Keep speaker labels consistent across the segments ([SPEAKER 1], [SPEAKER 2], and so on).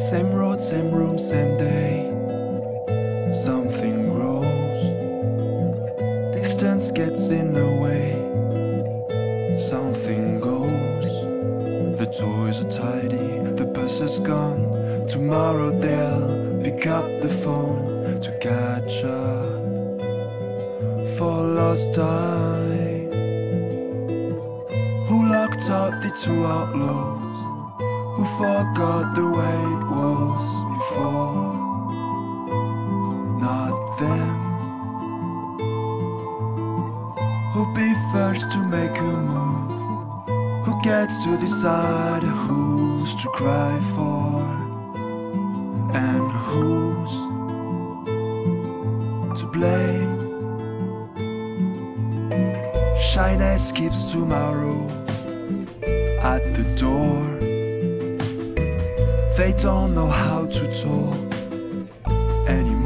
[SPEAKER 1] bed, same room, same day. Something grows, distance gets in the way. Something goes, the toys are tidy, the bus is gone. Tomorrow they'll pick up the phone to catch up for lost time. Who locked up the two outlaws? Who forgot the way Who'll be first to make a move? Who gets to decide who's to cry for? And who's to blame? Shyness keeps tomorrow at the door. They don't know how to talk anymore.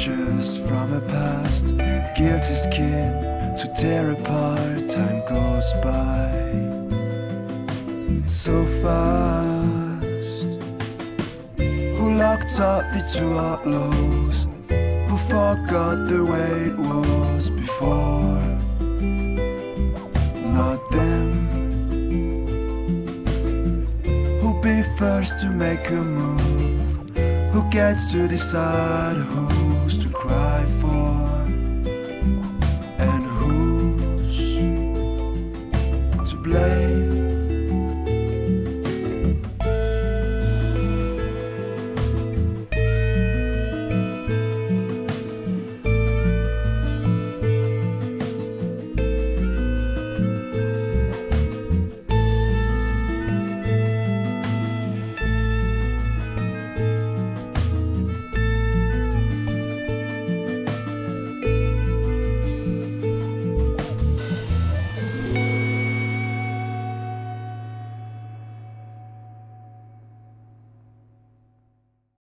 [SPEAKER 1] Pictures from a past, guilty skin to tear apart. Time goes by so fast. Who locked up the two outlaws? Who forgot the way it was before? Not them. Who'll be first to make a move? Who gets to decide who's to cry for?